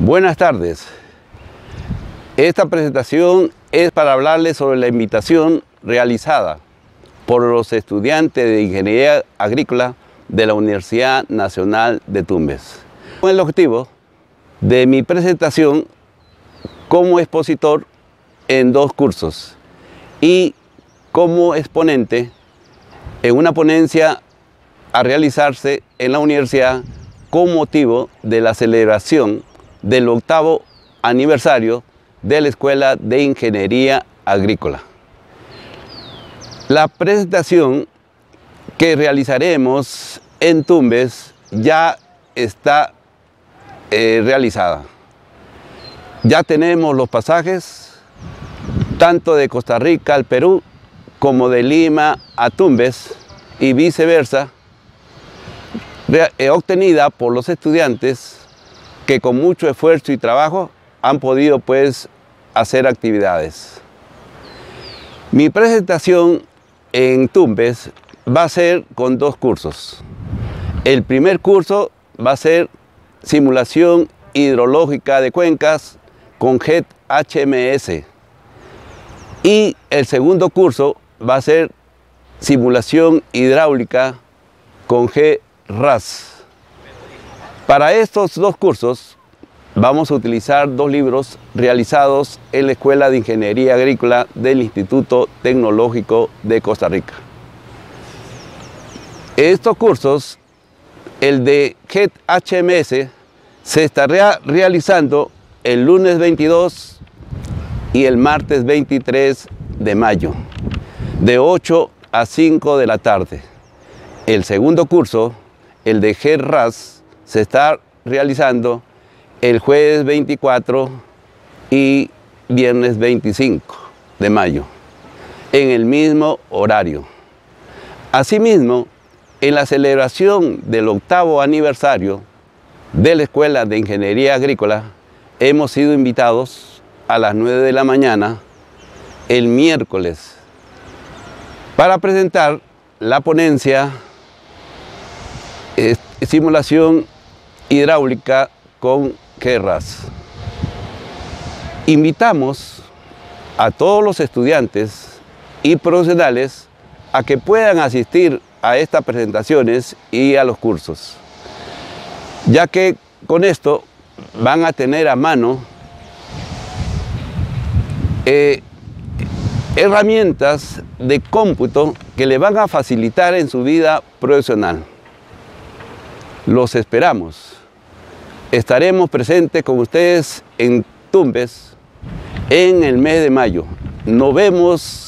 Buenas tardes. Esta presentación es para hablarles sobre la invitación realizada por los estudiantes de Ingeniería Agrícola de la Universidad Nacional de Tumbes. Con el objetivo de mi presentación como expositor en dos cursos y como exponente en una ponencia a realizarse en la universidad con motivo de la celebración del octavo aniversario de la Escuela de Ingeniería Agrícola. La presentación que realizaremos en Tumbes ya está eh, realizada. Ya tenemos los pasajes, tanto de Costa Rica al Perú, como de Lima a Tumbes y viceversa, obtenida por los estudiantes que con mucho esfuerzo y trabajo han podido pues hacer actividades. Mi presentación en Tumbes va a ser con dos cursos. El primer curso va a ser simulación hidrológica de cuencas con JET HMS. Y el segundo curso va a ser simulación hidráulica con GRAS. Para estos dos cursos vamos a utilizar dos libros realizados en la Escuela de Ingeniería Agrícola del Instituto Tecnológico de Costa Rica. Estos cursos, el de JET HMS, se estará realizando el lunes 22 y el martes 23 de mayo, de 8 a 5 de la tarde. El segundo curso, el de GERRAS, se está realizando el jueves 24 y viernes 25 de mayo, en el mismo horario. Asimismo, en la celebración del octavo aniversario de la Escuela de Ingeniería Agrícola, hemos sido invitados a las 9 de la mañana el miércoles para presentar la ponencia simulación hidráulica con Kerras. Invitamos a todos los estudiantes y profesionales a que puedan asistir a estas presentaciones y a los cursos, ya que con esto van a tener a mano eh, herramientas de cómputo que le van a facilitar en su vida profesional. Los esperamos. Estaremos presentes con ustedes en Tumbes en el mes de mayo. Nos vemos